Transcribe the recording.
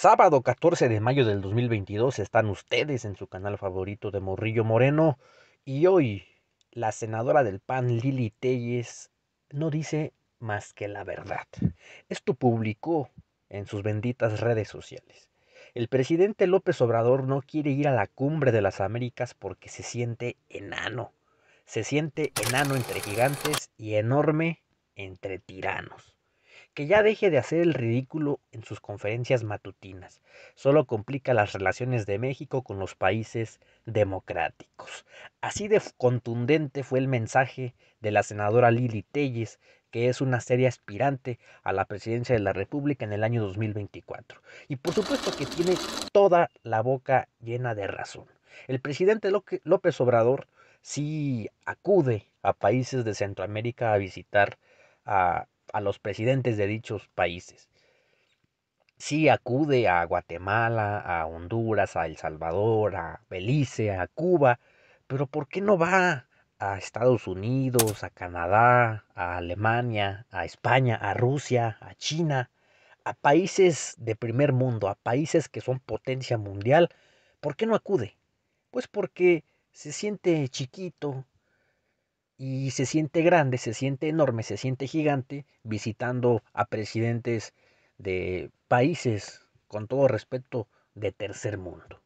Sábado 14 de mayo del 2022 están ustedes en su canal favorito de Morrillo Moreno y hoy la senadora del PAN Lili Telles no dice más que la verdad. Esto publicó en sus benditas redes sociales. El presidente López Obrador no quiere ir a la cumbre de las Américas porque se siente enano. Se siente enano entre gigantes y enorme entre tiranos que ya deje de hacer el ridículo en sus conferencias matutinas. Solo complica las relaciones de México con los países democráticos. Así de contundente fue el mensaje de la senadora Lili Telles, que es una seria aspirante a la presidencia de la República en el año 2024. Y por supuesto que tiene toda la boca llena de razón. El presidente López Obrador sí acude a países de Centroamérica a visitar a a los presidentes de dichos países. Sí acude a Guatemala, a Honduras, a El Salvador, a Belice, a Cuba, pero ¿por qué no va a Estados Unidos, a Canadá, a Alemania, a España, a Rusia, a China, a países de primer mundo, a países que son potencia mundial? ¿Por qué no acude? Pues porque se siente chiquito, y se siente grande, se siente enorme, se siente gigante visitando a presidentes de países, con todo respeto, de tercer mundo.